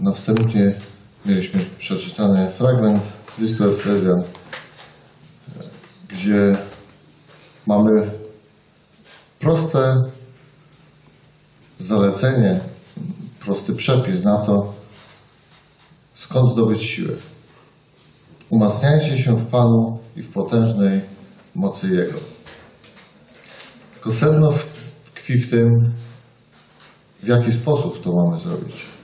Na wstępie mieliśmy przeczytany fragment z listu Efezjan, gdzie mamy proste zalecenie, prosty przepis na to, skąd zdobyć siłę. Umacniajcie się w Panu i w potężnej mocy Jego. Tylko sedno tkwi w tym, w jaki sposób to mamy zrobić.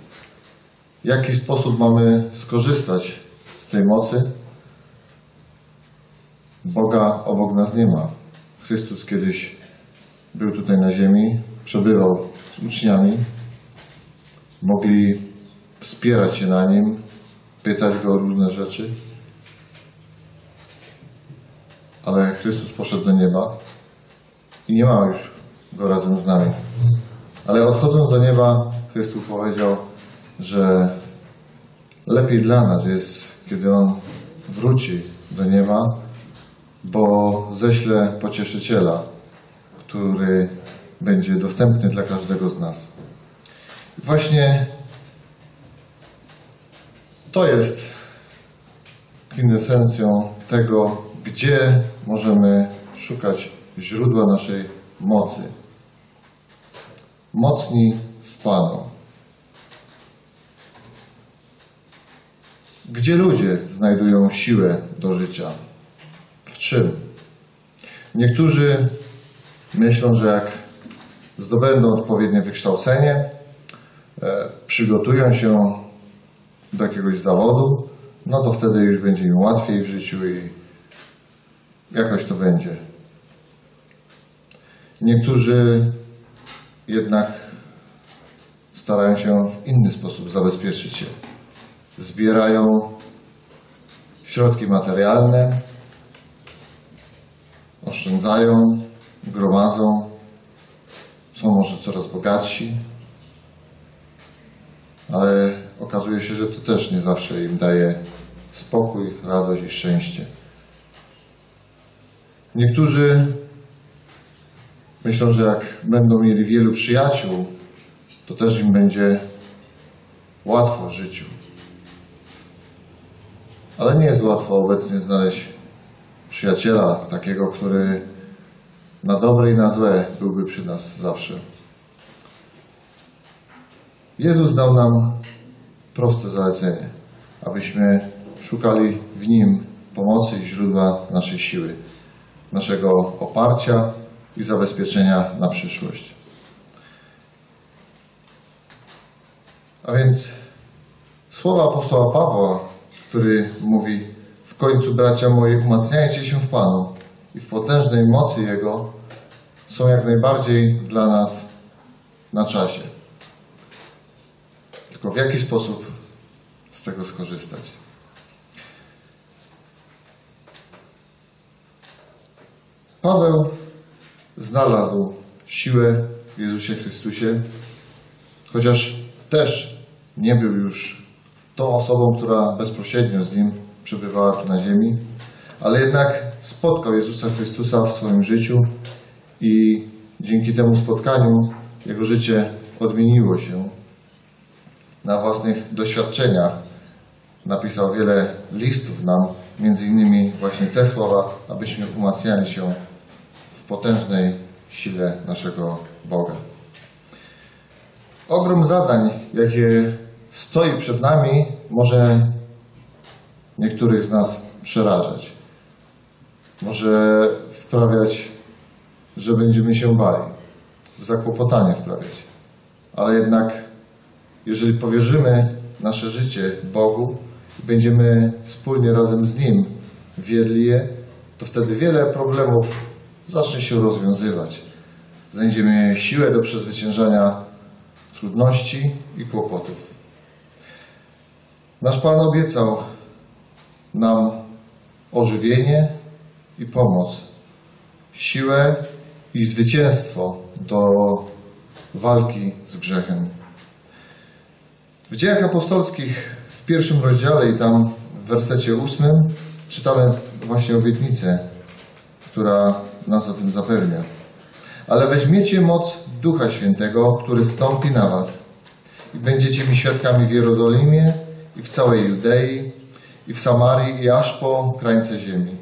W jaki sposób mamy skorzystać z tej mocy. Boga obok nas nie ma. Chrystus kiedyś był tutaj na ziemi, przebywał z uczniami. Mogli wspierać się na nim, pytać go o różne rzeczy. Ale Chrystus poszedł do nieba i nie ma już go razem z nami. Ale odchodząc do nieba, Chrystus powiedział, że lepiej dla nas jest, kiedy On wróci do nieba, bo ześlę pocieszyciela, który będzie dostępny dla każdego z nas. Właśnie to jest kwintesencją tego, gdzie możemy szukać źródła naszej mocy. Mocni w Panu. Gdzie ludzie znajdują siłę do życia? W czym? Niektórzy myślą, że jak zdobędą odpowiednie wykształcenie, e, przygotują się do jakiegoś zawodu, no to wtedy już będzie im łatwiej w życiu i jakoś to będzie. Niektórzy jednak starają się w inny sposób zabezpieczyć się. Zbierają środki materialne, oszczędzają, gromadzą, są może coraz bogatsi, ale okazuje się, że to też nie zawsze im daje spokój, radość i szczęście. Niektórzy myślą, że jak będą mieli wielu przyjaciół, to też im będzie łatwo w życiu. Ale nie jest łatwo obecnie znaleźć przyjaciela takiego, który na dobre i na złe byłby przy nas zawsze. Jezus dał nam proste zalecenie, abyśmy szukali w Nim pomocy i źródła naszej siły, naszego oparcia i zabezpieczenia na przyszłość. A więc słowa apostoła Pawła, który mówi w końcu bracia moi umacniajcie się w Panu i w potężnej mocy Jego są jak najbardziej dla nas na czasie. Tylko w jaki sposób z tego skorzystać? Paweł znalazł siłę w Jezusie Chrystusie, chociaż też nie był już tą osobą, która bezpośrednio z Nim przebywała tu na ziemi, ale jednak spotkał Jezusa Chrystusa w swoim życiu i dzięki temu spotkaniu jego życie odmieniło się. Na własnych doświadczeniach napisał wiele listów nam, między innymi właśnie te słowa, abyśmy umacniali się w potężnej sile naszego Boga. Ogrom zadań, jakie stoi przed nami, może niektórych z nas przerażać. Może wprawiać, że będziemy się bali, w zakłopotanie wprawiać. Ale jednak, jeżeli powierzymy nasze życie Bogu i będziemy wspólnie razem z Nim wiedli je, to wtedy wiele problemów zacznie się rozwiązywać. Znajdziemy siłę do przezwyciężania trudności i kłopotów. Nasz Pan obiecał nam ożywienie i pomoc, siłę i zwycięstwo do walki z grzechem. W dziejach apostolskich w pierwszym rozdziale i tam w wersecie ósmym czytamy właśnie obietnicę, która nas o tym zapewnia. Ale weźmiecie moc Ducha Świętego, który stąpi na was i będziecie mi świadkami w Jerozolimie i w całej Judei i w Samarii i aż po krańce ziemi.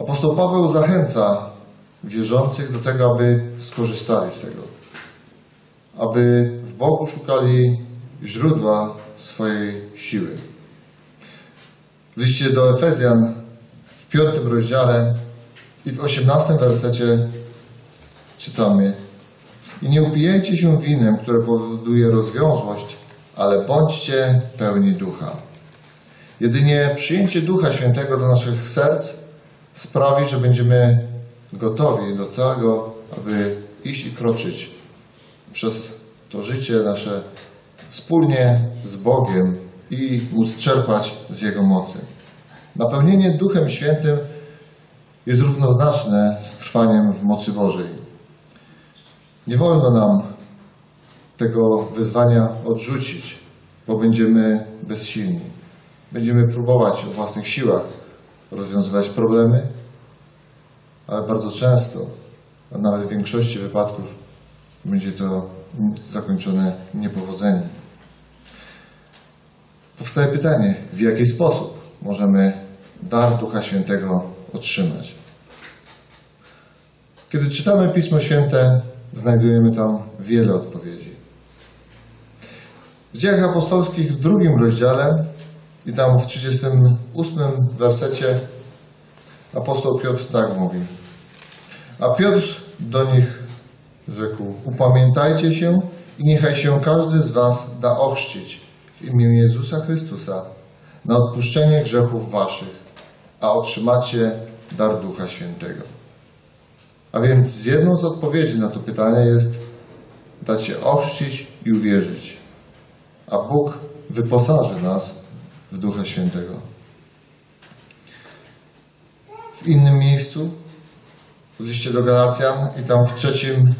Apostoł Paweł zachęca wierzących do tego, aby skorzystali z tego. Aby w Bogu szukali źródła swojej siły. W liście do Efezjan w piątym rozdziale i w osiemnastym wersecie czytamy I nie upijajcie się winem, które powoduje rozwiązłość, ale bądźcie pełni ducha. Jedynie przyjęcie Ducha Świętego do naszych serc sprawi, że będziemy gotowi do tego, aby iść i kroczyć przez to życie nasze wspólnie z Bogiem i móc czerpać z Jego mocy. Napełnienie Duchem Świętym jest równoznaczne z trwaniem w mocy Bożej. Nie wolno nam tego wyzwania odrzucić, bo będziemy bezsilni. Będziemy próbować o własnych siłach rozwiązywać problemy, ale bardzo często, a nawet w większości wypadków, będzie to zakończone niepowodzeniem. Powstaje pytanie, w jaki sposób możemy dar Ducha Świętego otrzymać. Kiedy czytamy Pismo Święte, znajdujemy tam wiele odpowiedzi. W dziejach apostolskich w drugim rozdziale i tam w 38 wersecie apostoł Piotr tak mówi. A Piotr do nich rzekł, upamiętajcie się i niechaj się każdy z was da ochrzcić w imię Jezusa Chrystusa na odpuszczenie grzechów waszych, a otrzymacie dar Ducha Świętego. A więc jedną z odpowiedzi na to pytanie jest dać się ochrzcić i uwierzyć. A Bóg wyposaży nas w Ducha Świętego. W innym miejscu, w liście do Galacjan i tam w trzecim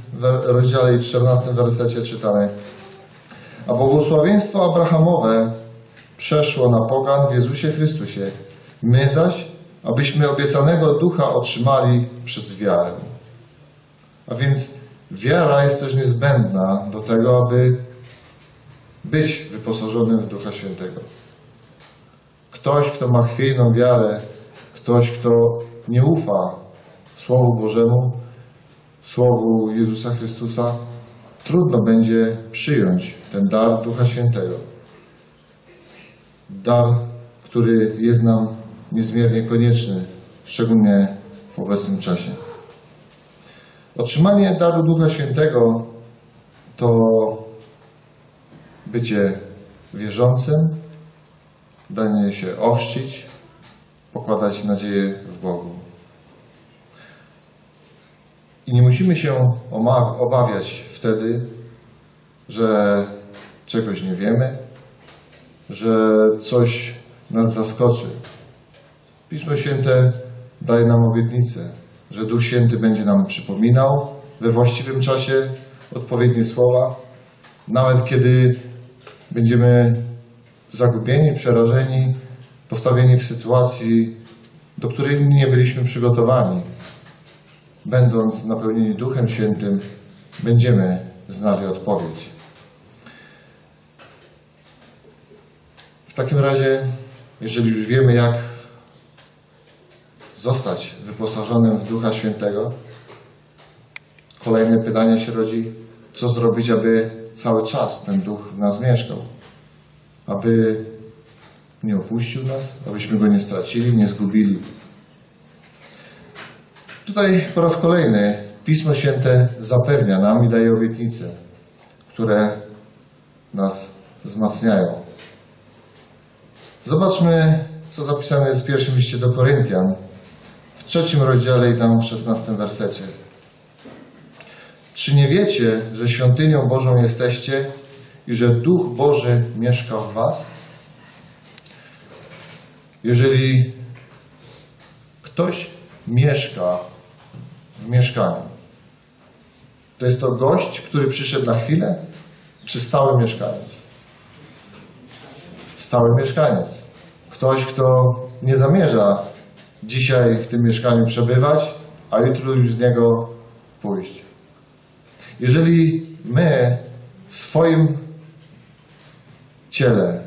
rozdziale i czternastym wersecie czytamy A błogosławieństwo Abrahamowe przeszło na pogan w Jezusie Chrystusie. My zaś, abyśmy obiecanego ducha otrzymali przez wiarę. A więc wiara jest też niezbędna do tego, aby być wyposażonym w Ducha Świętego. Ktoś, kto ma chwiejną wiarę, ktoś, kto nie ufa Słowu Bożemu, Słowu Jezusa Chrystusa, trudno będzie przyjąć ten dar Ducha Świętego. Dar, który jest nam niezmiernie konieczny, szczególnie w obecnym czasie. Otrzymanie daru Ducha Świętego to bycie wierzącym, danie się ochrzcić, pokładać nadzieję w Bogu. I nie musimy się obawiać wtedy, że czegoś nie wiemy, że coś nas zaskoczy. Pismo Święte daje nam obietnicę, że Duch Święty będzie nam przypominał we właściwym czasie odpowiednie słowa, nawet kiedy będziemy zagubieni, przerażeni, postawieni w sytuacji, do której nie byliśmy przygotowani. Będąc napełnieni Duchem Świętym, będziemy znali odpowiedź. W takim razie, jeżeli już wiemy, jak zostać wyposażonym w Ducha Świętego, kolejne pytanie się rodzi, co zrobić, aby cały czas ten Duch w nas mieszkał, aby nie opuścił nas, abyśmy Go nie stracili, nie zgubili. Tutaj po raz kolejny Pismo Święte zapewnia nam i daje obietnice, które nas wzmacniają. Zobaczmy, co zapisane jest w pierwszym liście do Koryntian, w trzecim rozdziale i tam w szesnastym wersecie. Czy nie wiecie, że świątynią Bożą jesteście i że Duch Boży mieszka w Was? Jeżeli ktoś mieszka w mieszkaniu, to jest to gość, który przyszedł na chwilę, czy stały mieszkaniec? Stały mieszkaniec. Ktoś, kto nie zamierza dzisiaj w tym mieszkaniu przebywać, a jutro już z niego pójść. Jeżeli my swoim ciele,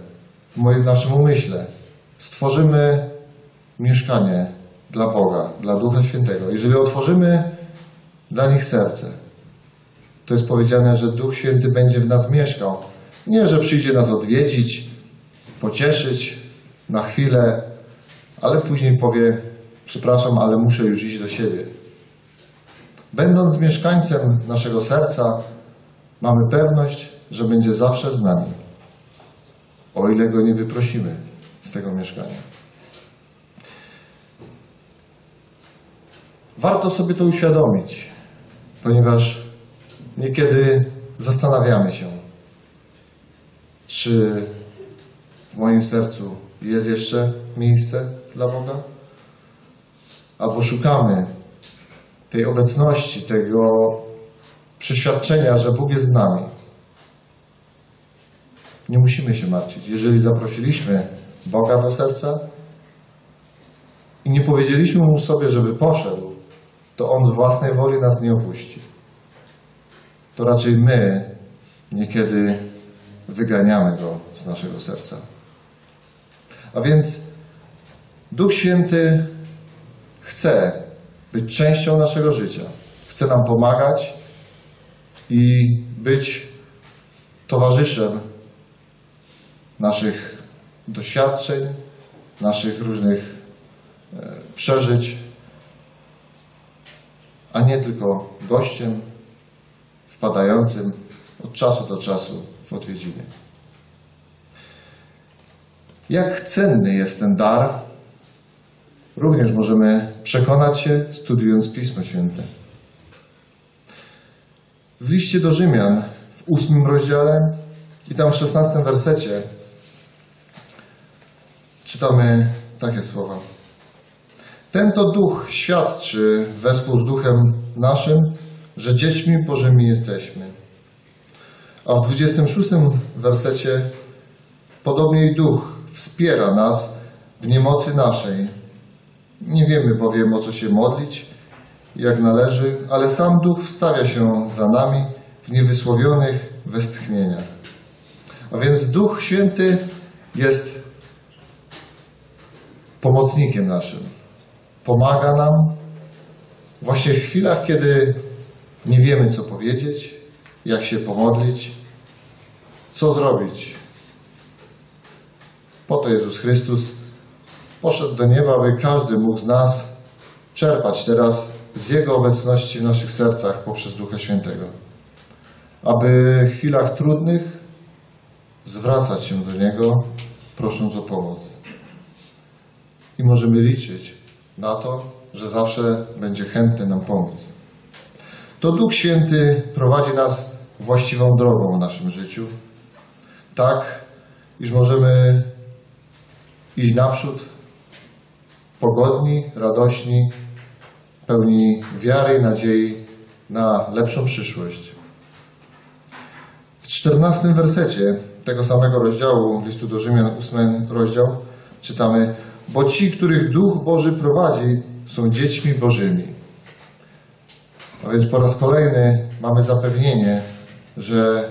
w moim naszym umyśle stworzymy mieszkanie dla Boga, dla Ducha Świętego, jeżeli otworzymy dla nich serce, to jest powiedziane, że Duch Święty będzie w nas mieszkał. Nie, że przyjdzie nas odwiedzić, pocieszyć na chwilę, ale później powie: Przepraszam, ale muszę już iść do siebie. Będąc mieszkańcem naszego serca, mamy pewność, że będzie zawsze z nami, o ile go nie wyprosimy z tego mieszkania. Warto sobie to uświadomić, ponieważ niekiedy zastanawiamy się, czy w moim sercu jest jeszcze miejsce dla Boga? Albo szukamy tej obecności, tego przeświadczenia, że Bóg jest z nami. Nie musimy się martwić. Jeżeli zaprosiliśmy Boga do serca i nie powiedzieliśmy Mu sobie, żeby poszedł, to On z własnej woli nas nie opuści. To raczej my niekiedy wyganiamy Go z naszego serca. A więc Duch Święty chce być częścią naszego życia. Chce nam pomagać i być towarzyszem naszych doświadczeń, naszych różnych e, przeżyć, a nie tylko gościem wpadającym od czasu do czasu w odwiedziny. Jak cenny jest ten dar, również możemy przekonać się, studiując Pismo Święte. W liście do Rzymian w ósmym rozdziale i tam w szesnastym wersecie czytamy takie słowa. Ten to duch świadczy wespół z duchem naszym, że dziećmi Bożymi jesteśmy. A w 26 wersecie podobnie i duch wspiera nas w niemocy naszej. Nie wiemy bowiem o co się modlić, jak należy, ale sam duch wstawia się za nami w niewysłowionych westchnieniach. A więc Duch Święty jest pomocnikiem naszym. Pomaga nam właśnie w chwilach, kiedy nie wiemy, co powiedzieć, jak się pomodlić, co zrobić. Po to Jezus Chrystus poszedł do nieba, aby każdy mógł z nas czerpać teraz z Jego obecności w naszych sercach poprzez Ducha Świętego. Aby w chwilach trudnych zwracać się do Niego, prosząc o pomoc. I możemy liczyć na to, że zawsze będzie chętny nam pomóc. To Duch Święty prowadzi nas właściwą drogą w naszym życiu, tak, iż możemy iść naprzód pogodni, radośni, pełni wiary i nadziei na lepszą przyszłość. W czternastym wersecie tego samego rozdziału listu do Rzymian, ósmy rozdział, czytamy Bo ci, których Duch Boży prowadzi, są dziećmi Bożymi. A więc po raz kolejny mamy zapewnienie, że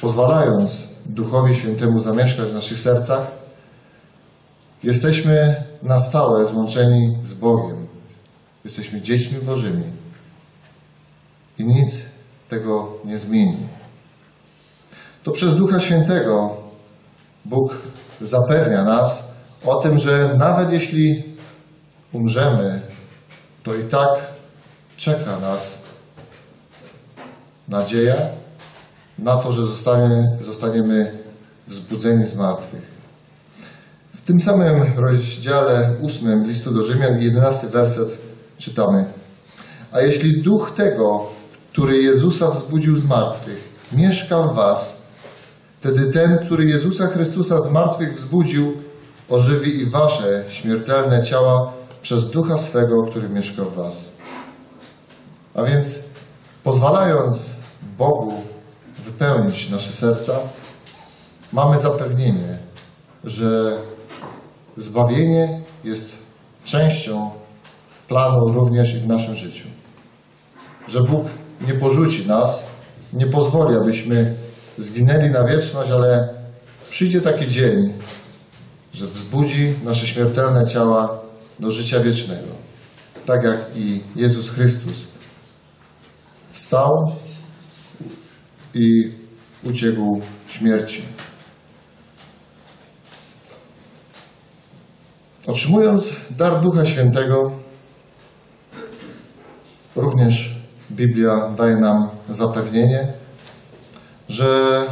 pozwalając Duchowi Świętemu zamieszkać w naszych sercach, jesteśmy na stałe złączeni z Bogiem. Jesteśmy dziećmi Bożymi. I nic tego nie zmieni. To przez Ducha Świętego Bóg zapewnia nas o tym, że nawet jeśli umrzemy, to i tak czeka nas nadzieja na to, że zostanie, zostaniemy wzbudzeni z martwych. W tym samym rozdziale ósmym listu do Rzymian, 11 werset czytamy. A jeśli duch tego, który Jezusa wzbudził z martwych, mieszka w was, wtedy ten, który Jezusa Chrystusa z martwych wzbudził, ożywi i wasze śmiertelne ciała przez ducha swego, który mieszka w was. A więc pozwalając Bogu wypełnić nasze serca, mamy zapewnienie, że zbawienie jest częścią planu również i w naszym życiu. Że Bóg nie porzuci nas, nie pozwoli, abyśmy zginęli na wieczność, ale przyjdzie taki dzień, że wzbudzi nasze śmiertelne ciała do życia wiecznego. Tak jak i Jezus Chrystus wstał i uciekł śmierci. Otrzymując dar Ducha Świętego, również Biblia daje nam zapewnienie, że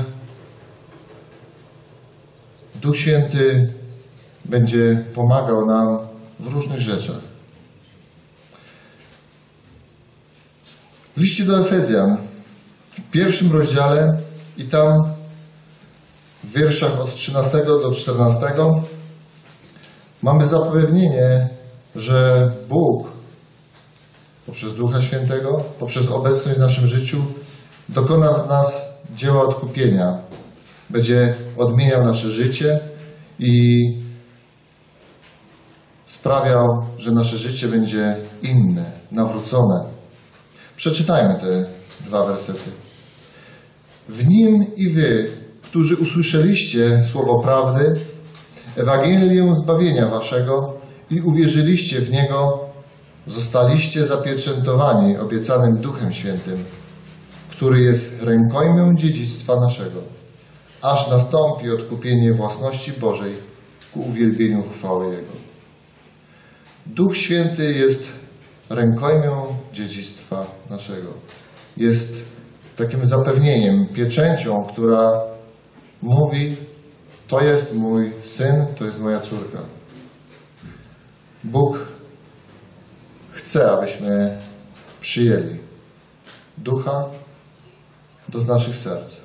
Duch Święty będzie pomagał nam w różnych rzeczach. W liście do Efezjan, w pierwszym rozdziale i tam w wierszach od 13 do 14 mamy zapewnienie, że Bóg poprzez Ducha Świętego, poprzez obecność w naszym życiu dokona w nas dzieła odkupienia. Będzie odmieniał nasze życie i sprawiał, że nasze życie będzie inne, nawrócone. Przeczytajmy te dwa wersety. W nim i wy, którzy usłyszeliście słowo prawdy, Ewangelię zbawienia waszego i uwierzyliście w niego, zostaliście zapieczętowani obiecanym Duchem Świętym, który jest rękojmią dziedzictwa naszego, aż nastąpi odkupienie własności Bożej ku uwielbieniu chwały Jego. Duch Święty jest rękojmią dziedzictwa naszego. Jest takim zapewnieniem, pieczęcią, która mówi: To jest mój syn, to jest moja córka. Bóg chce, abyśmy przyjęli ducha do naszych serc,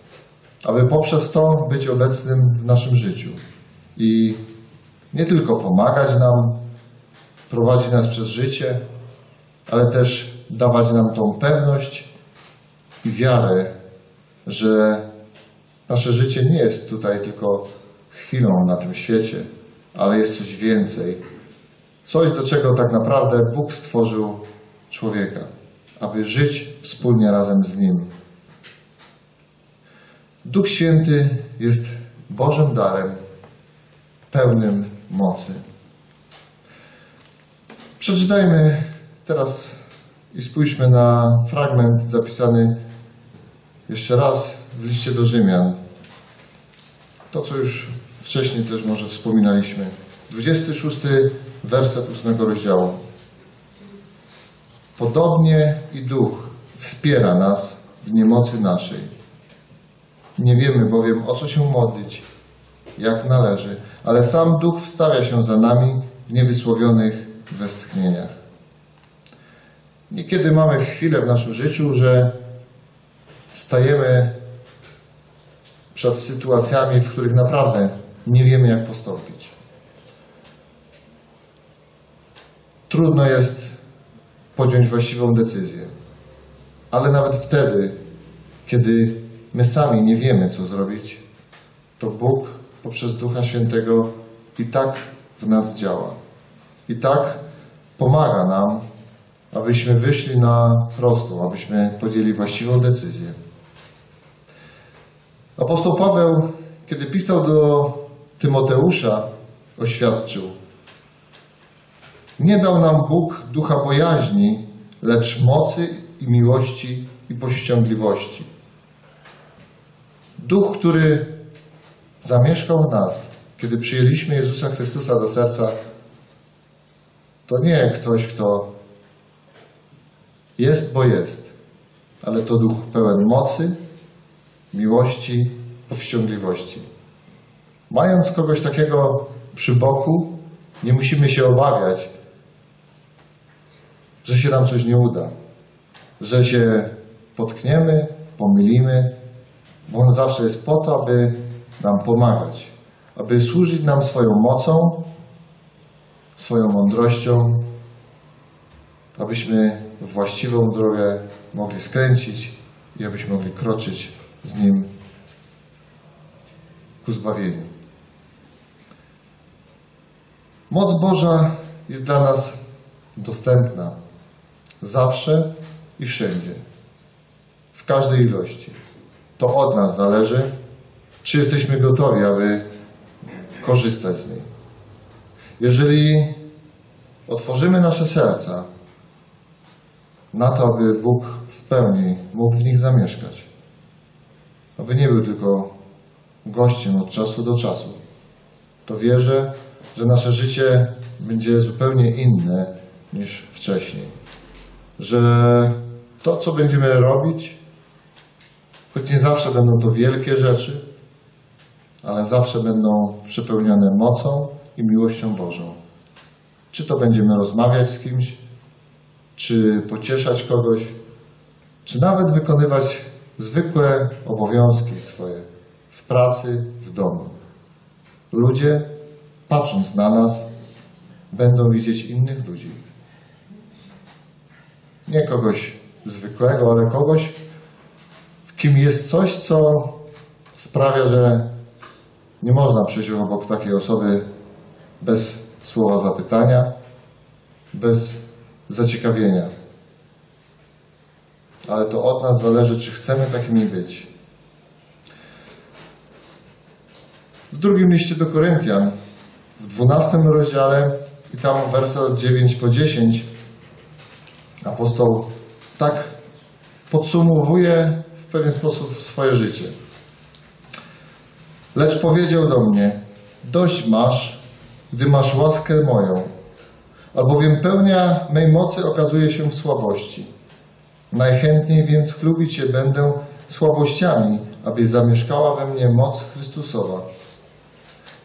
aby poprzez to być obecnym w naszym życiu i nie tylko pomagać nam, prowadzić nas przez życie, ale też dawać nam tą pewność i wiarę, że nasze życie nie jest tutaj tylko chwilą na tym świecie, ale jest coś więcej. Coś, do czego tak naprawdę Bóg stworzył człowieka, aby żyć wspólnie razem z Nim. Duch Święty jest Bożym darem, pełnym mocy. Przeczytajmy teraz i spójrzmy na fragment zapisany jeszcze raz w liście do Rzymian. To, co już wcześniej też może wspominaliśmy. 26 werset 8 rozdziału. Podobnie i Duch wspiera nas w niemocy naszej. Nie wiemy bowiem o co się modlić, jak należy, ale sam Duch wstawia się za nami w niewysłowionych westchnieniach. Niekiedy mamy chwilę w naszym życiu, że stajemy przed sytuacjami, w których naprawdę nie wiemy, jak postąpić. Trudno jest podjąć właściwą decyzję, ale nawet wtedy, kiedy my sami nie wiemy, co zrobić, to Bóg poprzez Ducha Świętego i tak w nas działa. I tak pomaga nam, abyśmy wyszli na prostą, abyśmy podjęli właściwą decyzję. Apostoł Paweł, kiedy pisał do Tymoteusza, oświadczył: Nie dał nam Bóg ducha bojaźni, lecz mocy i miłości i powściągliwości. Duch, który zamieszkał w nas, kiedy przyjęliśmy Jezusa Chrystusa do serca, to nie ktoś, kto jest, bo jest, ale to duch pełen mocy, miłości, powściągliwości. Mając kogoś takiego przy boku, nie musimy się obawiać, że się nam coś nie uda, że się potkniemy, pomylimy, bo On zawsze jest po to, aby nam pomagać, aby służyć nam swoją mocą, swoją mądrością, abyśmy właściwą drogę mogli skręcić i abyśmy mogli kroczyć z Nim ku zbawieniu. Moc Boża jest dla nas dostępna zawsze i wszędzie, w każdej ilości. To od nas zależy, czy jesteśmy gotowi, aby korzystać z niej. Jeżeli otworzymy nasze serca na to, aby Bóg w pełni mógł w nich zamieszkać, aby nie był tylko gościem od czasu do czasu, to wierzę, że nasze życie będzie zupełnie inne niż wcześniej. Że to, co będziemy robić, choć nie zawsze będą to wielkie rzeczy, ale zawsze będą przepełnione mocą i miłością Bożą. Czy to będziemy rozmawiać z kimś, czy pocieszać kogoś, czy nawet wykonywać zwykłe obowiązki swoje w pracy, w domu. Ludzie, patrząc na nas, będą widzieć innych ludzi. Nie kogoś zwykłego, ale kogoś, w kim jest coś, co sprawia, że nie można przejść obok takiej osoby bez słowa zapytania, bez zaciekawienia. Ale to od nas zależy, czy chcemy takimi być. W drugim liście do Koryntian, w dwunastym rozdziale i tam wersy od 9 po 10, apostoł tak podsumowuje w pewien sposób swoje życie. Lecz powiedział do mnie, dość masz, gdy masz łaskę moją, albowiem pełnia mej mocy okazuje się w słabości. Najchętniej więc chlubić się będę słabościami, aby zamieszkała we mnie moc Chrystusowa.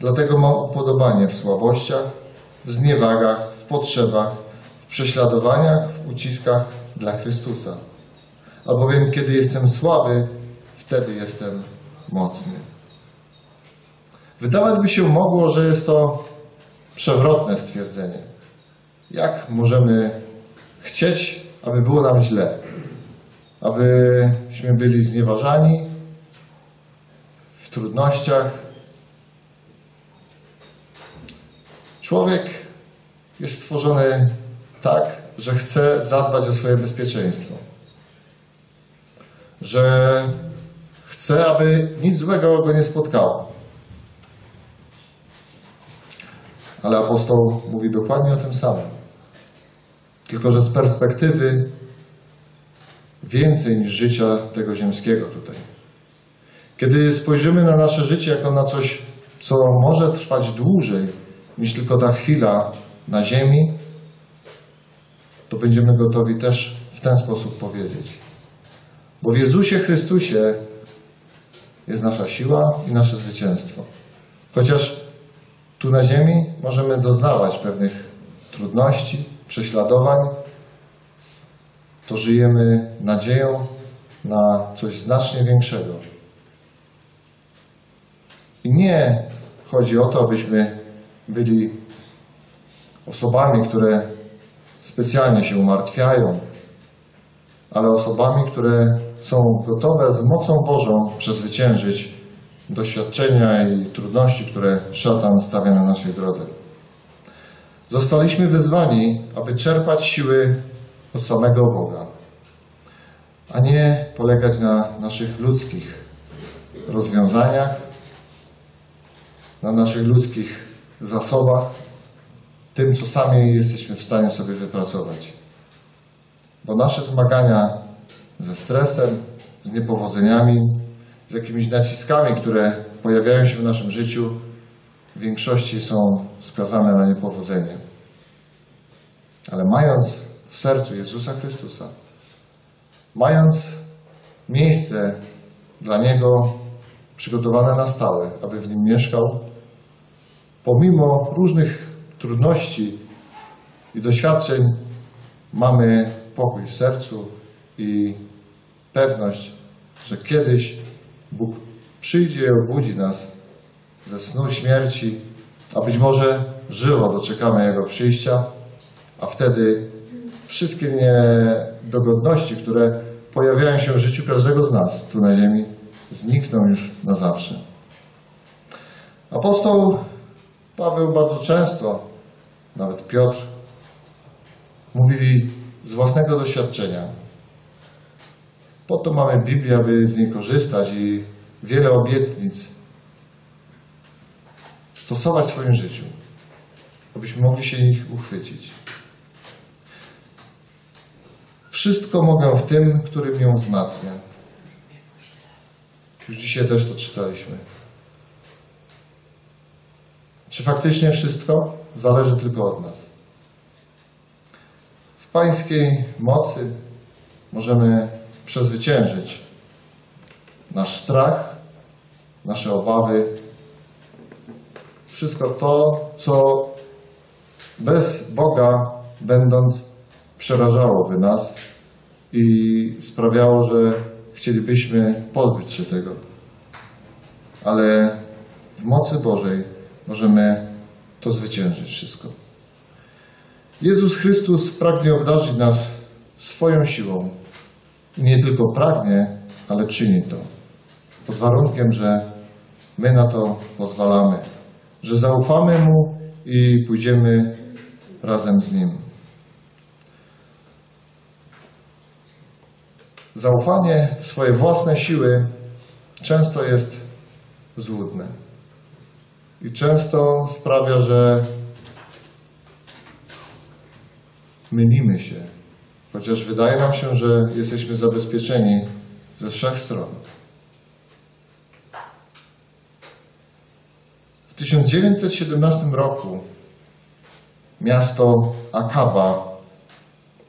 Dlatego mam upodobanie w słabościach, w zniewagach, w potrzebach, w prześladowaniach, w uciskach dla Chrystusa. Albowiem kiedy jestem słaby, wtedy jestem mocny. Wydawać by się mogło, że jest to przewrotne stwierdzenie. Jak możemy chcieć, aby było nam źle? Abyśmy byli znieważani w trudnościach. Człowiek jest stworzony tak, że chce zadbać o swoje bezpieczeństwo. Że chce, aby nic złego go nie spotkało. Ale apostoł mówi dokładnie o tym samym. Tylko, że z perspektywy więcej niż życia tego ziemskiego tutaj. Kiedy spojrzymy na nasze życie jako na coś, co może trwać dłużej niż tylko ta chwila na ziemi, to będziemy gotowi też w ten sposób powiedzieć. Bo w Jezusie Chrystusie jest nasza siła i nasze zwycięstwo. Chociaż tu na ziemi możemy doznawać pewnych trudności, prześladowań, to żyjemy nadzieją na coś znacznie większego. I nie chodzi o to, abyśmy byli osobami, które specjalnie się umartwiają, ale osobami, które są gotowe z mocą Bożą przezwyciężyć doświadczenia i trudności, które szatan stawia na naszej drodze. Zostaliśmy wyzwani, aby czerpać siły od samego Boga, a nie polegać na naszych ludzkich rozwiązaniach, na naszych ludzkich zasobach, tym, co sami jesteśmy w stanie sobie wypracować. Bo nasze zmagania ze stresem, z niepowodzeniami, z jakimiś naciskami, które pojawiają się w naszym życiu, w większości są skazane na niepowodzenie. Ale mając w sercu Jezusa Chrystusa, mając miejsce dla Niego przygotowane na stałe, aby w nim mieszkał, pomimo różnych trudności i doświadczeń, mamy pokój w sercu i pewność, że kiedyś Bóg przyjdzie i obudzi nas ze snu śmierci, a być może żywo doczekamy Jego przyjścia, a wtedy wszystkie niedogodności, które pojawiają się w życiu każdego z nas tu na ziemi, znikną już na zawsze. Apostoł Paweł bardzo często, nawet Piotr, mówili z własnego doświadczenia. Po to mamy Biblię, aby z niej korzystać i wiele obietnic stosować w swoim życiu, abyśmy mogli się ich uchwycić. Wszystko mogę w tym, który mnie wzmacnia. Już dzisiaj też to czytaliśmy. Czy faktycznie wszystko? Zależy tylko od nas. W Pańskiej mocy możemy przezwyciężyć nasz strach, nasze obawy, wszystko to, co bez Boga będąc przerażałoby nas i sprawiało, że chcielibyśmy pozbyć się tego. Ale w mocy Bożej możemy to zwyciężyć wszystko. Jezus Chrystus pragnie obdarzyć nas swoją siłą. I nie tylko pragnie, ale czyni to. Pod warunkiem, że my na to pozwalamy, że zaufamy Mu i pójdziemy razem z Nim. Zaufanie w swoje własne siły często jest złudne. I często sprawia, że mylimy się, chociaż wydaje nam się, że jesteśmy zabezpieczeni ze wszech stron. W 1917 roku miasto Akaba,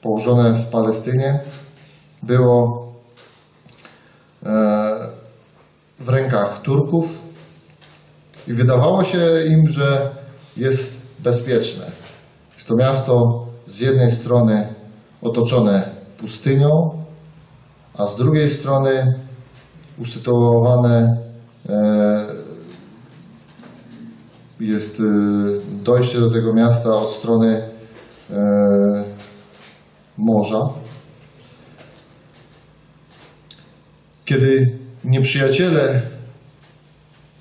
położone w Palestynie, było e, w rękach Turków i wydawało się im, że jest bezpieczne. Jest to miasto z jednej strony otoczone pustynią, a z drugiej strony usytuowane e, jest e, dojście do tego miasta od strony morza. Kiedy nieprzyjaciele,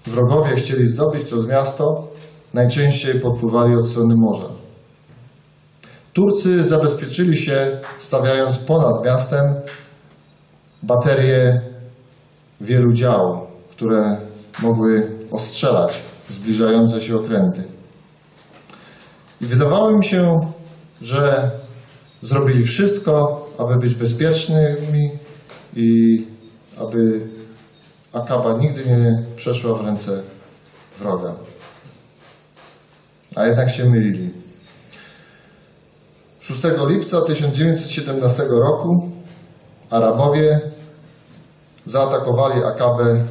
wrogowie chcieli zdobyć to miasto, najczęściej podpływali od strony morza. Turcy zabezpieczyli się, stawiając ponad miastem baterie wielu dział, które mogły ostrzelać zbliżające się okręty. I wydawało mi się, że zrobili wszystko, aby być bezpiecznymi i aby Akaba nigdy nie przeszła w ręce wroga. A jednak się mylili. 6 lipca 1917 roku Arabowie zaatakowali Akabę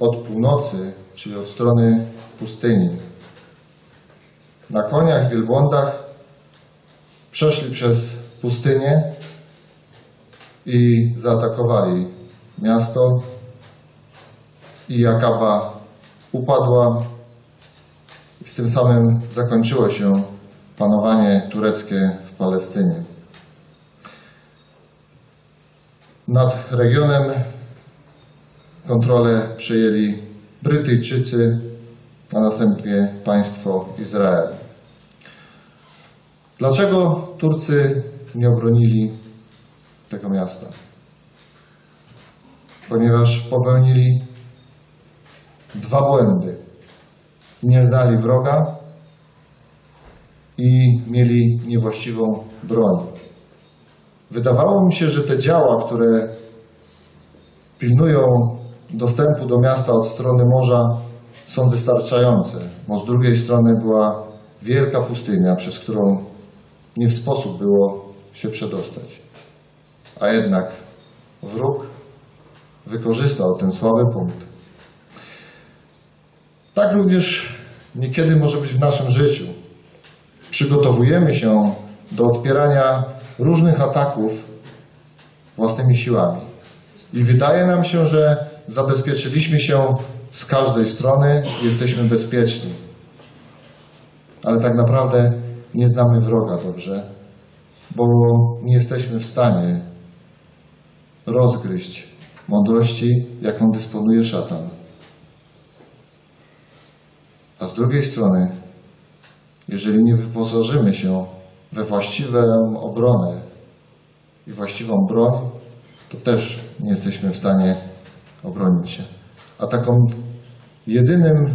od północy, czyli od strony pustyni. Na koniach, wielbłądach przeszli przez pustynię i zaatakowali miasto i Akaba upadła z tym samym zakończyło się panowanie tureckie w Palestynie. Nad regionem kontrolę przejęli Brytyjczycy, a następnie państwo Izrael. Dlaczego Turcy nie obronili tego miasta? Ponieważ popełnili dwa błędy. Nie znali wroga i mieli niewłaściwą broń. Wydawało mi się, że te działa, które pilnują dostępu do miasta od strony morza, są wystarczające, bo z drugiej strony była wielka pustynia, przez którą nie w sposób było się przedostać. A jednak wróg wykorzystał ten słaby punkt. Tak również niekiedy może być w naszym życiu. Przygotowujemy się do odpierania różnych ataków własnymi siłami. I wydaje nam się, że zabezpieczyliśmy się z każdej strony, jesteśmy bezpieczni. Ale tak naprawdę nie znamy wroga dobrze, bo nie jesteśmy w stanie rozgryźć mądrości, jaką dysponuje szatan. A z drugiej strony, jeżeli nie wyposażymy się we właściwą obronę i właściwą broń, to też nie jesteśmy w stanie obronić się. A taką jedynym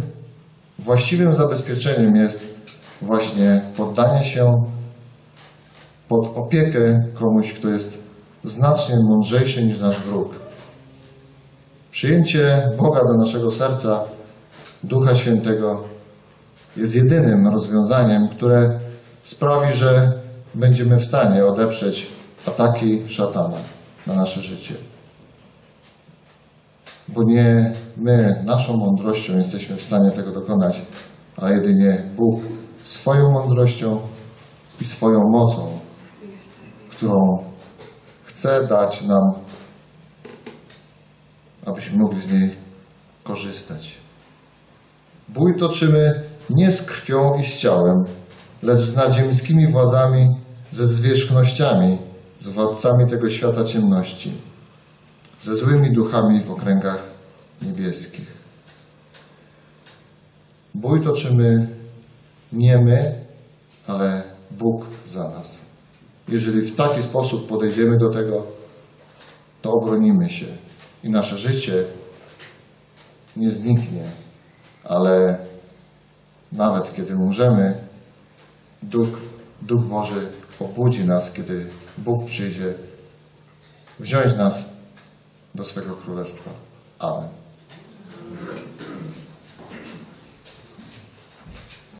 właściwym zabezpieczeniem jest właśnie poddanie się pod opiekę komuś, kto jest znacznie mądrzejszy niż nasz wróg. Przyjęcie Boga do naszego serca, Ducha Świętego, jest jedynym rozwiązaniem, które sprawi, że będziemy w stanie odeprzeć ataki szatana na nasze życie. Bo nie my, naszą mądrością jesteśmy w stanie tego dokonać, a jedynie Bóg swoją mądrością i swoją mocą, którą chce dać nam, abyśmy mogli z niej korzystać. Bój toczymy nie z krwią i z ciałem, lecz z nadziemskimi władzami, ze zwierzchnościami, z władcami tego świata ciemności, ze złymi duchami w okręgach niebieskich. Bój toczymy nie my, ale Bóg za nas. Jeżeli w taki sposób podejdziemy do tego, to obronimy się i nasze życie nie zniknie, ale nawet kiedy umrzemy, Duch, Duch Boży obudzi nas, kiedy Bóg przyjdzie wziąć nas do swego królestwa. Amen.